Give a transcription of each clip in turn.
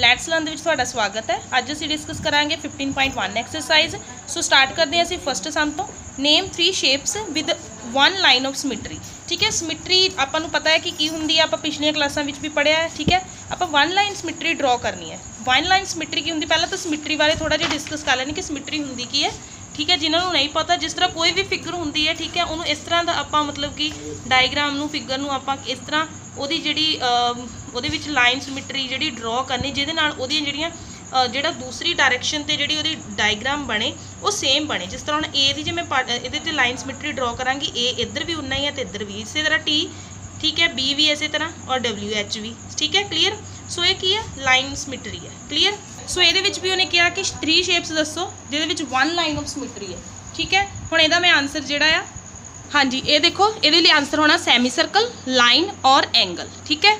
Let's learn ਦੇ ਵਿੱਚ ਤੁਹਾਡਾ ਸਵਾਗਤ ਹੈ। ਅੱਜ ਅਸੀਂ ਡਿਸਕਸ ਕਰਾਂਗੇ 15.1 ਐਕਸਰਸਾਈਜ਼ ਸੋ ਸਟਾਰਟ ਕਰਦੇ ਹਾਂ ਅਸੀਂ ਫਸਟ ਸਮ ਤੋਂ। Name 3 shapes with one line of symmetry ਠੀਕ ਹੈ? ਸਿਮਟਰੀ ਆਪਾਂ ਨੂੰ ਪਤਾ ਹੈ ਕਿ ਕੀ ਹੁੰਦੀ ਹੈ। ਆਪਾਂ ਪਿਛਲੀਆਂ ਕਲਾਸਾਂ ਵਿੱਚ ਵੀ ਪੜ੍ਹਿਆ ਹੈ। ਠੀਕ ਹੈ? ਆਪਾਂ ਵਨ ਲਾਈਨ ਸਿਮਟਰੀ ਡਰਾ ਕਰਨੀ ਹੈ। ਵਨ ਲਾਈਨ ਸਿਮਟਰੀ ਕੀ ਹੁੰਦੀ? ਪਹਿਲਾਂ ਤਾਂ ਸਿਮਟਰੀ ਬਾਰੇ ਥੋੜਾ ਜਿਹਾ ਡਿਸਕਸ ਕਰ ਲੈਣੀ ਕਿ ਸਿਮਟਰੀ ਹੁੰਦੀ ਕੀ ਹੈ। ਠੀਕ ਹੈ? ਜਿਨ੍ਹਾਂ ਨੂੰ ਨਹੀਂ ਪਤਾ, ਜਿਸ ਤਰ੍ਹਾਂ ਕੋਈ ਵੀ ਫਿਗਰ ਹੁੰਦੀ ਹੈ, ਠੀਕ ਹੈ? ਉਹਨੂੰ ਇਸ ਤਰ੍ਹਾਂ ਦਾ ਆਪਾਂ ਮਤਲਬ ਕਿ ਡਾਇਗਰਾਮ ਨੂੰ ਫਿਗਰ ਨੂੰ ਆਪਾਂ ਇਸ ਤਰ੍ਹਾਂ ਉਹਦੀ ਜਿਹੜੀ ਉਹਦੇ ਵਿੱਚ ਲਾਈਨ ਸਿਮਟਰੀ ਜਿਹੜੀ ਡਰਾ ਕਰਨੀ, ਜਿਹਦੇ ਨਾਲ ਉਹਦੀਆਂ ਜਿਹੜੀਆਂ ਜਿਹੜਾ ਦੂਸਰੀ ਡਾਇਰੈਕਸ਼ਨ ਤੇ ਜਿਹੜੀ ਉਹਦੀ ਡਾਇਗਰਾਮ ਬਣੇ, ਉਹ ਸੇਮ ਬਣੇ। ਜਿਸ ਤਰ੍ਹਾਂ ਹੁਣ A ਦੀ ਜੇ ਮੈਂ ਇਹਦੇ ਤੇ ਲਾਈਨ ਸਿਮਟਰੀ ਡਰਾ ਕਰਾਂਗੀ, A ਇੱਧਰ ਵੀ ਉਨਾ ਹੀ ਹੈ ਤੇ ਇੱਧਰ ਵੀ। ਇਸੇ ਤਰ੍ਹਾਂ T, ਠੀਕ ਹੈ, B ਵੀ ਇਸੇ ਤਰ੍ਹਾਂ ਔਰ W H ਵੀ। ਠੀਕ ਹੈ ਕਲੀਅਰ ਸੋ ਇਹ ਕੀ ਹੈ? ਲਾਈਨ ਸਿਮਟਰੀ ਹੈ। ਕਲੀਅਰ ਸੋ ਇਹਦੇ ਵਿੱਚ ਵੀ ਉਹਨੇ ਕਿਹਾ ਕਿ 3 ਸ਼ੇਪਸ ਦੱਸੋ, ਜਿਹਦੇ ਵਿੱਚ ਵਨ ਲਾਈਨ ਆਫ ਸਿਮਟਰੀ ਹੈ। ਠੀਕ ਹੈ? ਹੁਣ ਇਹਦਾ ਮੈਂ ਆਨਸਰ ਜਿਹੜਾ ਆ ਹਾਂਜੀ, ਇਹ ਦੇਖੋ, ਇਹਦੇ ਲਈ ਆਨਸਰ ਹੋਣਾ ਸੈਮੀ ਸਰਕਲ ਲਾਈਨ ਔਰ ਐਂਗਲ ਠੀਕ ਹੈ?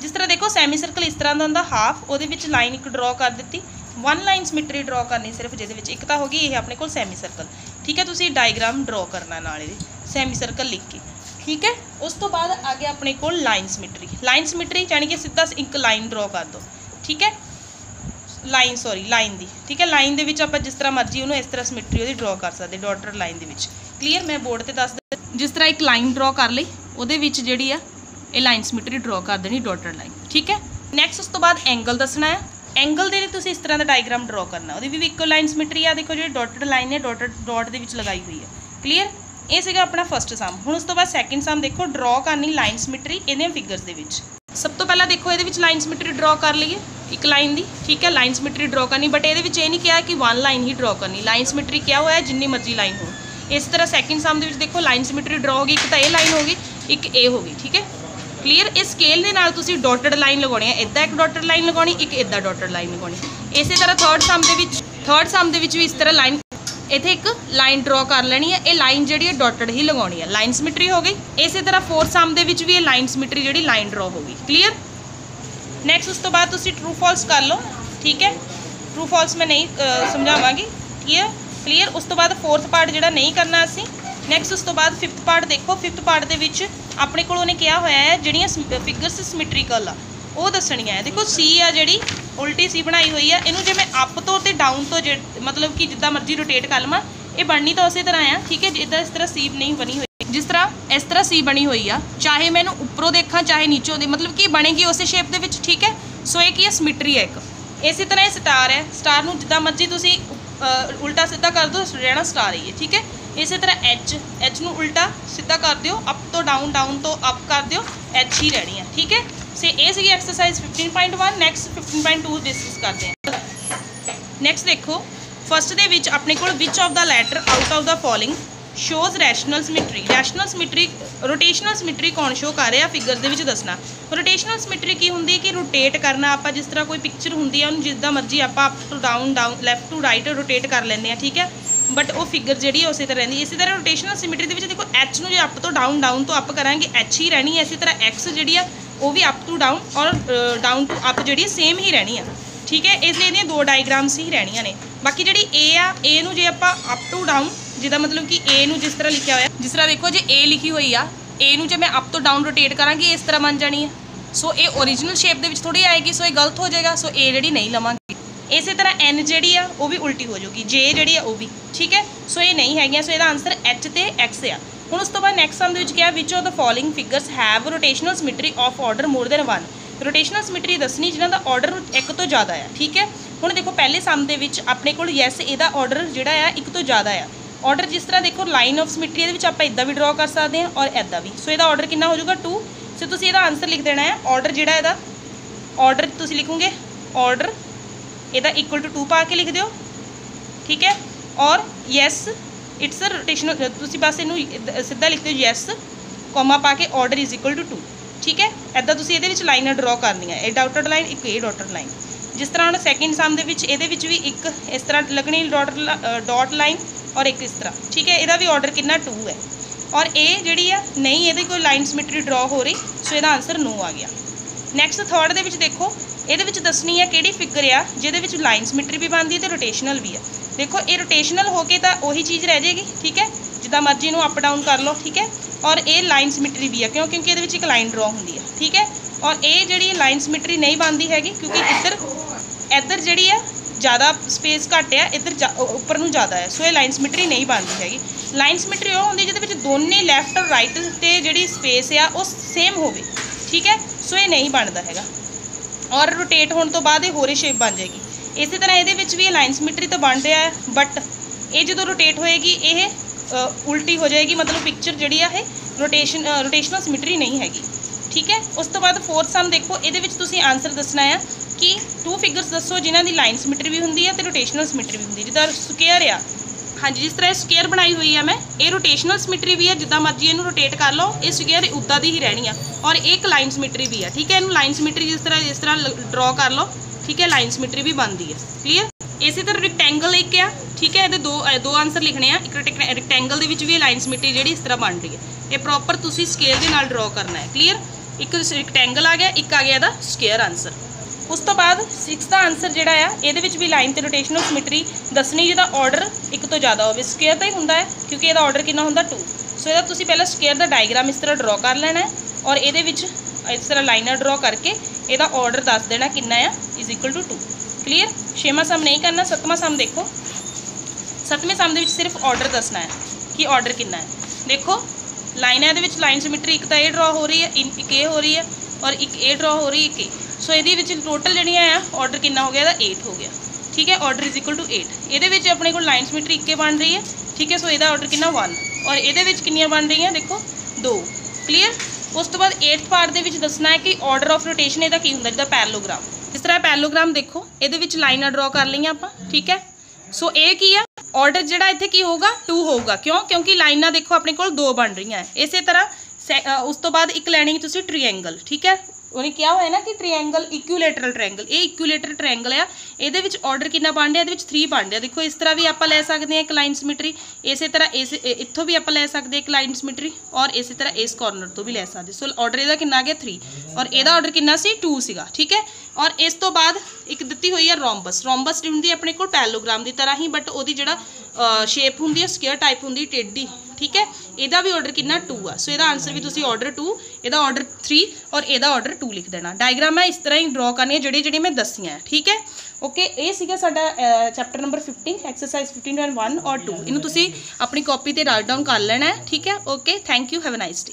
ਜਿਸ ਤਰ੍ਹਾਂ ਦੇਖੋ ਸੈਮੀ ਸਰਕਲ ਇਸ ਤਰ੍ਹਾਂ ਦਾ ਹੁੰਦਾ ਹਾਫ ਉਹਦੇ ਵਿੱਚ ਲਾਈਨ ਇੱਕ ਡਰਾ ਕਰ ਦਿੱਤੀ। ਵਨ ਲਾਈਨ ਸਿਮਟਰੀ ਡਰਾ ਕਰਨੀ ਸਿਰਫ, ਜਿਹਦੇ ਵਿੱਚ ਇੱਕ ਤਾਂ ਹੋ ਗਈ, ਇਹ ਆਪਣੇ ਕੋਲ ਸੈਮੀ ਸਰਕਲ ਠੀਕ ਹੈ, ਤੁਸੀਂ ਡਾਇਗਰਾਮ ਡਰਾ ਕਰਨਾ ਨਾਲ ਇਹਦੇ ਸੈਮੀ ਸਰਕਲ ਲਿਖ ਕੇ। ਠੀਕ ਹੈ? ਉਸ ਤੋਂ ਬਾਅਦ ਆ ਗਿਆ ਆਪਣੇ ਕੋਲ ਲਾਈਨ ਸਿਮਟਰੀ ਲਾਈਨ ਸਿਮਟਰੀ ਯਾਨੀ ਕਿ ਸਿੱਧਾ ਇੱਕ ਲਾਈਨ ਡਰਾ ਕਰ ਦਿਓ ਠੀਕ ਹੈ? ਲਾਈਨ ਸੌਰੀ ਲਾਈਨ ਦੀ। ਠੀਕ ਹੈ? ਲਾਈਨ ਦੇ ਵਿੱਚ ਆਪਾਂ ਜਿਸ ਤਰ੍ਹਾਂ ਮਰਜ਼ੀ ਉਹਨੂੰ ਇਸ ਤਰ੍ਹਾਂ ਸਿਮਟਰੀ ਉਹਦੀ ਡਰਾ ਕਰ ਸਕਦੇ ਡਾਟਰ ਲਾਈਨ ਦੇ ਵਿੱਚ। ਕਲੀਅਰ ਮੈਂ ਬੋਰਡ ਤੇ ਦੱਸ ਦਿੰਦਾ ਜਿਸ ਤਰ੍ਹਾਂ ਇੱਕ ਲਾਈਨ ਡਰਾ ਕਰ ਲਈ, ਉਹਦੇ ਵਿੱਚ ਜਿਹੜੀ ਆ, ਇਹ ਲਾਈਨ ਸਿਮਟਰੀ ਡਰਾ ਕਰ ਦੇਣੀ ਡਾਟਰ ਲਾਈਨ, ਠੀਕ ਹੈ? ਨੈਕਸਟ ਉਸ ਤੋਂ ਬਾਅਦ ਐਂਗਲ ਦੱਸਣਾ ਹੈ। ਐਂਗਲ ਦੇ ਲਈ ਤੁਸੀਂ ਇਸ ਤਰ੍ਹਾਂ ਦਾ ਡਾਇਗਰਾਮ ਡਰਾ ਕਰਨਾ, ਉਹਦੀ ਵੀ ਇੱਕੋ ਲਾਈਨ ਸਿਮਟਰੀ ਆ, ਦੇਖੋ ਜਿਹੜੀ ਡਾਟਡ ਲਾਈਨ ਹੈ ਡਾਟਡ ਡਾਟ ਦੇ ਵਿੱਚ ਲਗਾਈ ਹੋਈ ਹੈ। ਕਲੀਅਰ ਇਹ ਸੀਗਾ ਆਪਣਾ ਫਰਸਟ ਸਮ ਹੁਣ ਉਸ ਤੋਂ ਬਾਅਦ ਸੈਕਿੰਡ ਸਮ ਦੇਖੋ ਡਰਾ ਕਰਨੀ ਲਾਈਨ ਸਿਮਟਰੀ ਇਹਦੇ ਫਿਗਰਸ ਦੇ ਵਿੱਚ। ਸਭ ਤੋਂ ਪਹਿਲਾਂ ਦੇਖੋ ਇਹਦੇ ਵਿੱਚ ਲਾਈਨ ਸਿਮਟਰੀ ਡਰਾ ਕਰ ਲਈਏ, ਇੱਕ ਲਾਈਨ ਦੀ, ਠੀਕ ਹੈ? ਲਾਈਨ ਸਿਮਟਰੀ ਡਰਾ ਕਰਨੀ ਬਟ ਇਹਦੇ ਵਿੱਚ ਇਹ ਨਹੀਂ ਕਿਹਾ ਕਿ ਵਨ ਲਾਈਨ ਹੀ ਡਰਾ ਕਰਨੀ। ਲਾਈਨ ਸਿਮਟਰੀ ਕਿਹਾ ਹੋਇਆ ਜਿੰਨੀ ਮਰਜ਼ੀ ਲਾਈਨ ਹੋ ਇਸ ਤਰ੍ਹਾਂ ਸੈਕਿੰਡ ਸਮ ਦੇ ਵਿੱਚ ਦੇਖੋ ਲਾਈਨ ਸਿਮਟਰੀ ਡਰਾ ਹੋ ਗਈ, ਇੱਕ ਤਾਂ ਇਹ ਲਾਈਨ ਹੋ ਗਈ, ਇੱਕ ਇਹ ਹੋ ਗਈ, ਠੀਕ ਹੈ? ਕਲੀਅਰ ਇਸ ਸਕੇਲ ਦੇ ਨਾਲ ਤੁਸੀਂ ਡਾਟਡ ਲਾਈਨ ਲਗਾਉਣੀ ਹੈ ਇਦਾਂ ਇੱਕ ਡਾਟਡ ਲਾਈਨ ਲਗਾਉਣੀ, ਇੱਕ ਇਦਾਂ ਡਾਟਡ ਲਾਈਨ ਲਗਾਉਣੀ। ਇਸੇ ਤਰ੍ਹਾਂ ਥਰਡ ਸਮ ਦੇ ਵਿੱਚ ਥਰਡ ਸਮ ਦੇ ਵਿੱਚ ਵੀ ਇਸ ਤਰ੍ਹਾਂ ਲਾਈਨ ਇੱਥੇ ਇੱਕ ਲਾਈਨ ਡਰਾ ਕਰ ਲੈਣੀ ਹੈ, ਇਹ ਲਾਈਨ ਜਿਹੜੀ ਹੈ ਡਾਟਡ ਹੀ ਲਗਾਉਣੀ ਹੈ। ਲਾਈਨ ਸਿਮਟਰੀ ਹੋ ਗਈ, ਇਸੇ ਤਰ੍ਹਾਂ ਫੋਰਥ ਸਮ ਦੇ ਵਿੱਚ ਵੀ ਇਹ ਲਾਈਨ ਸਿਮਟਰੀ ਜਿਹੜੀ ਲਾਈਨ ਡਰਾ ਹੋ ਗਈ। ਕਲੀਅਰ ਨੈਕਸਟ ਉਸ ਤੋਂ ਬਾਅਦ ਤੁਸੀਂ ਟਰੂ ਫਾਲਸ ਕਰ ਲਓ, ਠੀਕ ਹੈ? ਟਰੂ ਫਾਲਸ ਮੈਂ ਨਹੀਂ ਸਮਝਾਵਾਂਗੀ ਠੀਕ ਹੈ ਕਲੀਅਰ ਉਸ ਤੋਂ ਬਾਅਦ ਫੋਰਥ ਪਾਰਟ ਜਿਹੜਾ ਨਹੀਂ ਕਰਨਾ ਅਸੀਂ ਨੈਕਸਟ ਉਸ ਤੋਂ ਬਾਅਦ ਫਿਫਥ ਪਾਰਟ ਦੇਖੋ ਫਿਫਥ ਪਾਰਟ ਦੇ ਵਿੱਚ ਆਪਣੇ ਕੋਲ ਉਹਨੇ ਕਿਹਾ ਹੋਇਆ ਹੈ, ਜਿਹੜੀਆਂ ਫਿਗਰਸ ਸਿਮੈਟ੍ਰੀਕਲ ਆ, ਉਹ ਦੱਸਣੀਆਂ ਹੈ। ਦੇਖੋ ਸੀ ਆ ਜਿਹੜੀ, ਉਲਟੀ ਸੀ ਬਣਾਈ ਹੋਈ ਆ, ਇਹਨੂੰ ਜੇ ਮੈਂ ਅਪ ਤੋਂ ਤੇ ਡਾਊਨ ਤੋਂ ਜੇ, ਮਤਲਬ ਕਿ ਜਿੱਦਾਂ ਮਰਜ਼ੀ ਰੋਟੇਟ ਕਰ ਲਵਾਂ, ਇਹ ਬਣਨੀ ਤਾਂ ਉਸੇ ਤਰ੍ਹਾਂ ਆ, ਠੀਕ ਹੈ ਜਿੱਦਾਂ ਇਸ ਤਰ੍ਹਾਂ ਸੀ ਨਹੀਂ ਬਣੀ ਹੋਈ। ਜਿਸ ਤਰ੍ਹਾਂ ਇਸ ਤਰ੍ਹਾਂ ਸੀ ਬਣੀ ਹੋਈ ਆ, ਚਾਹੇ ਮੈਂ ਇਹਨੂੰ ਉੱਪਰੋਂ ਦੇਖਾਂ, ਚਾਹੇ ਨੀਚੋਂ ਦੇ, ਮਤਲਬ ਕਿ ਬਣੇਗੀ ਉਸੇ ਸ਼ੇਪ ਦੇ ਵਿੱਚ, ਠੀਕ ਹੈ? ਸੋ ਇਹ ਕੀ ਹੈ? ਸਿਮਟਰੀ ਹੈ ਇੱਕ। ਇਸੇ ਤਰ੍ਹਾਂ ਇਹ ਸਟਾਰ ਹੈ। ਸਟਾਰ ਨੂੰ ਜਿੱਦਾਂ ਮਰਜ਼ੀ ਤੁਸੀਂ ਉਲਟਾ ਸਿੱਧਾ ਕਰ ਦਿਓ, ਰਹਿਣਾ ਸਟਾਰ ਹੀ ਹੈ, ਠੀਕ ਹੈ? ਇਸੇ ਤਰ੍ਹਾਂ ਐਚ ਐਚ ਨੂੰ ਉਲਟਾ ਸਿੱਧਾ ਕਰ ਦਿਓ ਅਪ ਤੋਂ ਡਾਊਨ ਡਾਊਨ ਤੋਂ ਅਪ ਕਰ ਦਿਓ ਐਚ ਹੀ ਰਹਿਣੀ ਹੈ, ਠੀਕ ਹੈ? ਸੇ ਇਹ ਸੀਗੀ ਐਕਸਰਸਾਈਜ਼ 15.1 ਨੈਕਸਟ 15.2 ਡਿਸਕਸ ਕਰਦੇ ਹਾਂ। ਨੈਕਸਟ ਦੇਖੋ ਫਸਟ ਦੇ ਵਿੱਚ ਆਪਣੇ ਕੋਲ which of the letter out of the following shows rational symmetry rational symmetry rotational symmetry ਕੌਣ ਸ਼ੋ ਕਰ ਰਿਹਾ? ਫਿਗਰ ਦੇ ਵਿੱਚ ਦੱਸਣਾ। ਰੋਟੇਸ਼ਨਲ ਸਿਮਟਰੀ ਕੀ ਹੁੰਦੀ? ਹੈ ਕਿ ਰੋਟੇਟ ਕਰਨਾ, ਆਪਾਂ ਜਿਸ ਤਰ੍ਹਾਂ ਕੋਈ ਪਿਕਚਰ ਹੁੰਦੀ ਹੈ ਉਹਨੂੰ ਜਿੱਦਾਂ ਮਰਜ਼ੀ ਆਪਾਂ up to down down left to right rotate ਕਰ ਲੈਂਦੇ ਆ, ਠੀਕ ਹੈ? ਬਟ ਉਹ ਫਿਗਰ ਜਿਹੜੀ ਹੈ ਉਸੇ ਤਰ੍ਹਾਂ ਰਹਿੰਦੀ। ਇਸੇ ਤਰ੍ਹਾਂ ਰੋਟੇਸ਼ਨਲ ਸਿਮਟਰੀ ਦੇ ਵਿੱਚ ਦੇਖੋ ਐਚ ਨੂੰ ਜੇ ਅਪ ਤੋਂ ਡਾਊਨ ਡਾਊਨ ਤੋਂ ਅਪ ਕਰਾਂਗੇ ਐਚ ਹੀ ਰਹਿਣੀ ਹੈ ਇਸੇ ਤਰ੍ਹਾਂ ਐਕਸ ਜਿਹੜੀ ਆ, ਉਹ ਵੀ ਅਪ ਟੂ ਡਾਊਨ ਔਰ ਡਾਊਨ ਟੂ ਅਪ ਜਿਹੜੀ ਸੇਮ ਹੀ ਰਹਿਣੀ ਆ। ਠੀਕ ਹੈ? ਇਸ ਲਈ ਇਹਦੀਆਂ ਦੋ ਡਾਇਗ੍ਰਾਮਸ ਹੀ ਰਹਿਣੀਆਂ ਨੇ। ਬਾਕੀ ਜਿਹੜੀ ਏ ਆ ਏ ਨੂੰ ਜੇ ਆਪਾਂ ਅਪ ਟੂ ਡਾਊਨ ਜਿਹਦਾ ਮਤਲਬ ਕਿ A ਨੂੰ ਜਿਸ ਤਰ੍ਹਾਂ ਲਿਖਿਆ ਹੋਇਆ, ਜਿਸ ਤਰ੍ਹਾਂ ਦੇਖੋ ਜੇ A ਲਿਖੀ ਹੋਈ ਆ, A ਨੂੰ ਜੇ ਮੈਂ ਅਪ ਤੋਂ ਡਾਊਨ ਰੋਟੇਟ ਕਰਾਂਗੀ, ਇਸ ਤਰ੍ਹਾਂ ਬਣ ਜਾਣੀ ਹੈ ਸੋ ਇਹ ਓਰੀਜਨਲ ਸ਼ੇਪ ਦੇ ਵਿੱਚ ਥੋੜੀ ਆਏਗੀ ਸੋ ਇਹ ਗਲਤ ਹੋ ਜਾਏਗਾ ਸੋ A ਜਿਹੜੀ ਨਹੀਂ ਲਵਾਂਗੇ। ਇਸੇ ਤਰ੍ਹਾਂ N ਜਿਹੜੀ ਆ, ਉਹ ਵੀ ਉਲਟੀ ਹੋ ਜਾਊਗੀ, J ਜਿਹੜੀ ਆ, ਉਹ ਵੀ, ਠੀਕ ਹੈ? ਸੋ ਇਹ ਨਹੀਂ ਹੈਗੀਆਂ ਸੋ ਇਹਦਾ ਆਨਸਰ H ਤੇ X ਆ। ਹੁਣ ਉਸ ਤੋਂ ਬਾਅਦ ਨੈਕਸਟ ਸਮ ਦੇ ਵਿੱਚ ਕਿਹਾ which of the following figures have rotational symmetry of order more than 1 rotational symmetry ਦੱਸਣੀ, ਜਿਨ੍ਹਾਂ ਦਾ ਆਰਡਰ ਇੱਕ ਤੋਂ ਜ਼ਿਆਦਾ ਆ, ਠੀਕ ਹੈ? ਹੁਣ ਦੇਖੋ, ਪਹਿਲੇ ਸਮ ਦੇ ਵਿੱਚ ਆਪਣੇ ਕੋਲ ਯੈਸ ਇਹਦਾ ਆਰਡਰ ਜਿਹੜਾ ਆ, ਇੱਕ ਤੋਂ ਜ਼ਿਆਦਾ ਆ। ਆਰਡਰ ਜਿਸ ਤਰ੍ਹਾਂ ਦੇਖੋ ਲਾਈਨ ਆਫ ਸਿਮਟਰੀ ਇਹਦੇ ਵਿੱਚ ਆਪਾਂ ਇਦਾਂ ਵੀ ਡਰਾ ਕਰ ਸਕਦੇ ਹਾਂ ਔਰ ਇਦਾਂ ਵੀ। ਸੋ ਇਹਦਾ ਆਰਡਰ ਕਿੰਨਾ ਹੋ ਜਾਊਗਾ? 2 ਸੋ ਤੁਸੀਂ ਇਹਦਾ ਆਨਸਰ ਲਿਖ ਦੇਣਾ ਹੈ। ਆਰਡਰ ਜਿਹੜਾ ਇਹਦਾ ਆਰਡਰ ਤੁਸੀਂ ਲਿਖੋਗੇ? ਆਰਡਰ ਇਹਦਾ ਇਕੁਅਲ ਟੂ 2 ਪਾ ਕੇ ਲਿਖ ਦਿਓ। ਠੀਕ ਹੈ? ਔਰ ਯੈਸ ਇਟਸ ਅ ਰੋਟੇਸ਼ਨਲ ਤੁਸੀਂ ਬਸ ਇਹਨੂੰ ਸਿੱਧਾ ਲਿਖ ਦਿਓ ਯੈਸ ਕੋਮਾ ਪਾ ਕੇ ਆਰਡਰ ਇਜ਼ ਇਕੁਅਲ ਟੂ 2 ਠੀਕ ਹੈ? ਐਦਾਂ ਤੁਸੀਂ ਇਹਦੇ ਵਿੱਚ ਲਾਈਨਾਂ ਡਰਾ ਕਰਨੀਆਂ। ਇਹ ਡਾਟਡ ਲਾਈਨ ਇੱਕ ਇਹ ਡਾਟਡ ਲਾਈਨ ਜਿਸ ਤਰ੍ਹਾਂ ਹੁਣ ਸੈਕਿੰਡ ਸਮ ਦੇ ਵਿੱਚ, ਇਹਦੇ ਵਿੱਚ ਵੀ ਇੱਕ ਇਸ ਤਰ੍ਹਾਂ ਲੱਗਣੀ ਡਾਟ ਡਾਟ ਲਾਈਨ ਔਰ ਇੱਕ ਇਸ ਤਰ੍ਹਾਂ। ਠੀਕ ਹੈ, ਇਹਦਾ ਵੀ ਆਰਡਰ ਕਿੰਨਾ 2 ਹੈ। ਔਰ ਇਹ ਜਿਹੜੀ ਆ, ਨਹੀਂ, ਇਹਦੀ ਕੋਈ ਲਾਈਨ ਸਿਮਟਰੀ ਡਰਾ ਹੋ ਰਹੀ ਸੋ ਇਹਦਾ ਆਨਸਰ ਨੋ ਆ ਗਿਆ। ਨੈਕਸਟ ਥਰਡ ਦੇ ਵਿੱਚ ਦੇਖੋ, ਇਹਦੇ ਵਿੱਚ ਦੱਸਣੀ ਆ ਕਿਹੜੀ ਫਿਗਰ ਆ, ਜਿਹਦੇ ਵਿੱਚ ਲਾਈਨ ਸਿਮਟਰੀ ਵੀ ਬਣਦੀ ਹੈ ਤੇ ਰੋਟੇਸ਼ਨਲ ਵੀ ਆ। ਦੇਖੋ, ਇਹ ਰੋਟੇਸ਼ਨਲ ਹੋ ਕੇ ਤਾਂ ਉਹੀ ਚੀਜ਼ ਰਹਿ ਜਾਏਗੀ, ਠੀਕ ਹੈ? ਜਿੱਦਾਂ ਮਰਜ਼ੀ ਨੂੰ ਅਪ ਡਾਊਨ ਕਰ ਲਓ, ਠੀਕ ਹੈ? ਔਰ ਇਹ ਲਾਈਨ ਸਿਮਟਰੀ ਵੀ ਆ, ਕਿਉਂ? ਕਿਉਂਕਿ ਇਹਦੇ ਵਿੱਚ ਇੱਕ ਲਾਈਨ ਡਰਾ ਹੁੰਦੀ ਆ, ਠੀਕ ਹੈ? ਔਰ ਇਹ ਜਿਹੜੀ ਲਾਈਨ ਸਿਮਟਰੀ ਨਹੀਂ ਬਣਦੀ ਹੈਗੀ, ਕਿਉਂਕਿ ਇੱਧਰ ਇੱਧਰ ਜਿਹੜੀ ਆ ਜ਼ਿਆਦਾ ਸਪੇਸ ਘੱਟ ਆ, ਇੱਧਰ ਜਾ- ਉੱਪਰ ਨੂੰ ਜ਼ਿਆਦਾ ਹੈ ਸੋ ਇਹ ਲਾਈਨ ਸਿਮਟਰੀ ਨਹੀਂ ਬਣਦੀ ਹੈਗੀ। ਲਾਈਨ ਸਿਮਟਰੀ ਉਹ ਹੁੰਦੀ ਜਿਹਦੇ ਵਿੱਚ ਦੋਨੇ ਲੈਫਟ ਔਰ ਰਾਈਟ ਤੇ ਜਿਹੜੀ ਸਪੇਸ ਆ, ਉਹ ਸੇਮ ਹੋਵੇ। ਠੀਕ ਹੈ? ਸੋ ਇਹ ਨਹੀਂ ਬਣਦਾ ਹੈਗਾ। ਔਰ ਰੋਟੇਟ ਹੋਣ ਤੋਂ ਬਾਅਦ ਇਹ ਹੋਰੇ ਸ਼ੇਪ ਬਣ ਜਾਏਗੀ। ਇਸੇ ਤਰ੍ਹਾਂ ਇਹਦੇ ਵਿੱਚ ਵੀ ਲਾਈਨ ਸਿਮਟਰੀ ਤਾਂ ਬਣ ਰਿਹਾ ਹੈ ਬਟ ਇਹ ਜਦੋਂ ਰੋਟੇਟ ਹੋਏਗੀ, ਇਹ ਉਲਟੀ ਹੋ ਜਾਏਗੀ। ਮਤਲਬ ਪਿਕਚਰ ਜਿਹੜੀ ਆ, ਇਹ ਰੋਟੇਸ਼ਨ ਰੋਟੇਸ਼ਨਲ ਸਿਮਟਰੀ ਨਹੀਂ ਹੈਗੀ। ਠੀਕ ਹੈ? ਉਸ ਤੋਂ ਬਾਅਦ ਫੋਰਥ ਸਮ ਦੇਖੋ, ਇਹਦੇ ਵਿੱਚ ਤੁਸੀਂ ਆਨਸਰ ਦੱਸਣਾ ਆ ਕਿ ਟੂ ਫਿਗਰਸ ਦੱਸੋ, ਜਿਨ੍ਹਾਂ ਦੀ ਲਾਈਨ ਸਿਮਟਰੀ ਵੀ ਹੁੰਦੀ ਹੈ ਤੇ ਰੋਟੇਸ਼ਨਲ ਸਿਮਟਰੀ ਵੀ ਹੁੰਦੀ ਹੈ ਜਿੱਦਾਂ ਸਕੁਅਰ ਆ। ਹਾਂਜੀ, ਜਿਸ ਤਰ੍ਹਾਂ ਇਹ ਸਕੁਅਰ ਬਣਾਈ ਹੋਈ ਆ ਮੈਂ, ਇਹ ਰੋਟੇਸ਼ਨਲ ਸਿਮਟਰੀ ਵੀ ਹੈ ਜਿੱਦਾਂ ਮਰਜ਼ੀ ਇਹਨੂੰ ਰੋਟੇਟ ਕਰ ਲਓ, ਇਹ ਸਕੁਅਰ ਉੱਦਾਂ ਦੀ ਹੀ ਰਹਿਣੀ ਆ। ਔਰ ਇਹ ਇੱਕ ਲਾਈਨ ਸਿਮਟਰੀ ਵੀ ਆ, ਠੀਕ ਹੈ? ਇਹਨੂੰ ਲਾਈਨ ਸਿਮਟਰੀ ਜਿਸ ਤਰ੍ਹਾਂ, ਇਸ ਤਰ੍ਹਾਂ ਡਰਾ ਕਰ ਲਓ, ਠੀਕ ਹੈ? ਲਾਈਨ ਸਿਮਟਰੀ ਵੀ ਬਣਦੀ ਹੈ ਕਲੀਅਰ ਇਸੇ ਤਰ੍ਹਾਂ ਰੈਕਟੈਂਗਲ ਇੱਕ ਆ, ਠੀਕ ਹੈ? ਇਹਦੇ ਦੋ ਦੋ ਆਨਸਰ ਲਿਖਣੇ ਆ। ਇੱਕ ਰੈਕਟੈਂਗਲ ਦੇ ਵਿੱਚ ਵੀ ਲਾਈਨ ਸਿਮਟਰੀ ਜਿਹੜੀ ਇਸ ਤਰ੍ਹਾਂ ਬਣ ਰਹੀ ਹੈ ਇਹ ਪ੍ਰੋਪਰ ਤੁਸੀਂ ਸਕੇਲ ਦੇ ਨਾਲ ਡਰਾ ਕਰਨਾ ਹੈ। ਕਲੀਅਰ ਇੱਕ ਰੈਕਟੈਂਗਲ ਆ ਗਿਆ, ਇੱਕ ਆ ਗਿਆ ਇਹਦਾ ਸਕੁਅਰ ਆਨਸਰ ਉਸ ਤੋਂ ਬਾਅਦ 6 ਦਾ ਆਨਸਰ ਜਿਹੜਾ ਆ, ਇਹਦੇ ਵਿੱਚ ਵੀ ਲਾਈਨ ਤੇ ਰੋਟੇਸ਼ਨਲ ਸਿਮਟਰੀ ਦੱਸਣੀ ਜਿਹਦਾ ਆਰਡਰ ਇੱਕ ਤੋਂ ਜ਼ਿਆਦਾ ਹੋਵੇ। ਸਕੁਅਰ ਦਾ ਹੀ ਹੁੰਦਾ ਹੈ, ਕਿਉਂਕਿ ਇਹਦਾ ਆਰਡਰ ਕਿੰਨਾ ਹੁੰਦਾ? 2 ਸੋ ਇਹਦਾ ਤੁਸੀਂ ਪਹਿਲਾਂ ਸਕੁਅਰ ਦਾ ਡਾਇਗਰਾਮ ਇਸ ਤਰ੍ਹਾਂ ਡਰਾ ਕਰ ਲੈਣਾ ਔਰ ਇਹਦੇ ਵਿੱਚ ਇਸ ਤਰ੍ਹਾਂ ਲਾਈਨਾਂ ਡਰਾ ਕਰਕੇ ਇਹਦਾ ਆਰਡਰ ਦੱਸ ਦੇਣਾ ਕਿੰਨਾ ਆ ਇਜ਼ ਇਕੁਅਲ ਟੂ 2 ਕਲੀਅਰ ਛੇਵਾਂ ਸਮ ਨਹੀਂ ਕਰਨਾ, ਸੱਤਵਾਂ ਸਮ ਦੇਖੋ। ਸੱਤਵੇਂ ਸਮ ਦੇ ਵਿੱਚ ਸਿਰਫ ਆਰਡਰ ਦੱਸਣਾ ਹੈ, ਕਿ ਆਰਡਰ ਕਿੰਨਾ ਹੈ। ਦੇਖੋ ਲਾਈਨਾਂ ਹੈ ਇਹਦੇ ਵਿੱਚ ਲਾਈਨ ਸਿਮਟਰੀ, ਇੱਕ ਤਾਂ ਇਹ ਡਰਾ ਹੋ ਰਹੀ ਹੈ ਇੱਕ ਇਹ ਹੋ ਰਹੀ ਹੈ ਔਰ ਇੱਕ ਇਹ ਡਰਾ ਹੋ ਰਹੀ ਹੈ, ਇੱਕ ਇਹ। ਸੋ ਇਹਦੇ ਵਿੱਚ ਟੋਟਲ ਜਿਹੜੀਆਂ ਆ ਆਰਡਰ ਕਿੰਨਾ ਹੋ ਗਿਆ ਇਹਦਾ? 8 ਹੋ ਗਿਆ। ਠੀਕ ਹੈ? ਆਰਡਰ ਇਜ਼ ਇਕੁਅਲ ਟੂ 8 ਇਹਦੇ ਵਿੱਚ ਆਪਣੇ ਕੋਲ ਲਾਈਨ ਸਿਮਟਰੀ ਇੱਕੇ ਬਣ ਰਹੀ ਹੈ। ਠੀਕ ਹੈ? ਸੋ ਇਹਦਾ ਆਰਡਰ ਕਿੰਨਾ? 1 ਔਰ ਇਹਦੇ ਵਿੱਚ ਕਿੰਨੀਆਂ ਬਣ ਰਹੀਆਂ? ਦੇਖੋ 2 ਕਲੀਅਰ ਉਸ ਤੋਂ ਬਾਅਦ 8th ਪਾਰਟ ਦੇ ਵਿੱਚ ਦੱਸਣਾ ਹੈ ਕਿ ਆਰਡਰ ਆਫ ਰੋਟੇਸ਼ਨ ਇਹਦਾ ਕੀ ਹੁੰਦਾ ਜਿਹਦਾ ਪੈਰਲੋਗ੍ਰਾਮ ਇਸ ਤਰ੍ਹਾਂ ਪੈਰਲੋਗ੍ਰਾਮ ਦੇਖੋ, ਇਹਦੇ ਵਿੱਚ ਲਾਈਨਾਂ ਡਰਾ ਕਰ ਲਈਆਂ ਆਪਾਂ। ਠੀਕ ਹੈ? ਸੋ ਇਹ ਕੀ ਆ? ਆਰਡਰ ਜਿਹੜਾ ਇੱਥੇ ਕੀ ਹੋਊਗਾ? 2 ਹੋਊਗਾ। ਕਿਉਂ? ਕਿਉਂਕਿ ਲਾਈਨਾਂ ਦੇਖੋ, ਆਪਣੇ ਕੋਲ ਦੋ ਬਣ ਰਹੀਆਂ ਹੈ ਇਸੇ ਤਰ੍ਹਾਂ ਸੈ- ਉਸ ਤੋਂ ਬਾਅਦ ਇੱਕ ਲੈਣੀ ਤੁਸੀਂ ਟ੍ਰਾਇੰਗਲ ਠੀਕ ਹੈ ਉਹਨੇ ਕਿਹਾ ਹੋਇਆ ਨਾ ਕਿ ਟ੍ਰਾਇੰਗਲ ਇਕੁਇਲੇਟਰਲ ਟ੍ਰਾਇੰਗਲ ਇਹ ਇਕੁਇਲੇਟਰਲ ਟ੍ਰਾਇੰਗਲ ਆ। ਇਹਦੇ ਵਿੱਚ ਆਰਡਰ ਕਿੰਨਾ ਬਣ ਰਿਹਾ? ਇਹਦੇ ਵਿੱਚ 3 ਬਣ ਰਿਹਾ। ਦੇਖੋ, ਇਸ ਤਰ੍ਹਾਂ ਵੀ ਆਪਾਂ ਲੈ ਸਕਦੇ ਹਾਂ ਇੱਕ ਲਾਈਨ ਸਿਮਟਰੀ ਇਸੇ ਤਰ੍ਹਾਂ ਇਸ ਇੱਥੋਂ ਵੀ ਆਪਾਂ ਲੈ ਸਕਦੇ ਹਾਂ ਇੱਕ ਲਾਈਨ ਸਿਮਟਰੀ ਔਰ ਇਸੇ ਤਰ੍ਹਾਂ ਇਸ ਕਾਰਨਰ ਤੋਂ ਵੀ ਲੈ ਸਕਦੇ। ਸੋ ਆਰਡਰ ਇਹਦਾ ਕਿੰਨਾ ਆ ਗਿਆ? 3 ਔਰ ਇਹਦਾ ਆਰਡਰ ਕਿੰਨਾ ਸੀ? 2 ਸੀਗਾ, ਠੀਕ ਹੈ? ਔਰ ਇਸ ਤੋਂ ਬਾਅਦ ਇੱਕ ਦਿੱਤੀ ਹੋਈ ਹੈ ਰੋਮਬਸ ਰੋਮਬਸ ਹੁੰਦੀ ਆਪਣੇ ਕੋਲ ਪੈਲੋਗ੍ਰਾਮ ਦੀ ਤਰ੍ਹਾਂ ਹੀ ਬਟ ਉਹਦੀ ਜਿਹੜਾ ਸ਼ੇਪ ਹੁੰਦੀ ਹੈ ਸਕੁਅਰ ਟਾਈਪ ਹੁੰਦੀ ਟੇਢੀ, ਠੀਕ ਹੈ? ਇਹਦਾ ਵੀ ਆਰਡਰ ਕਿੰਨਾ? 2 ਆ। ਸੋ ਇਹਦਾ ਆਨਸਰ ਵੀ ਤੁਸੀਂ ਆਰਡਰ 2 ਇਹਦਾ ਆਰਡਰ 3 ਔਰ ਇਹਦਾ ਆਰਡਰ 2 ਲਿਖ ਦੇਣਾ। ਡਾਇਗਰਾਮ ਮੈਂ ਇਸ ਤਰ੍ਹਾਂ ਹੀ ਡਰਾ ਕਰਨੀ ਹੈ, ਜਿਹੜੀ ਜਿਹੜੀ ਮੈਂ ਦੱਸੀਆਂ ਠੀਕ ਹੈ? ਓਕੇ ਇਹ ਸੀਗਾ ਸਾਡਾ ਚੈਪਟਰ ਨੰਬਰ 15 ਐਕਸਰਸਾਈਜ਼ 15.1 ਔਰ 2 ਇਹਨੂੰ ਤੁਸੀਂ ਆਪਣੀ ਕਾਪੀ ਤੇ ਰਾਈਟ ਡਾਊਨ ਕਰ ਲੈਣਾ ਹੈ, ਠੀਕ ਹੈ? Okay thank you have a nice day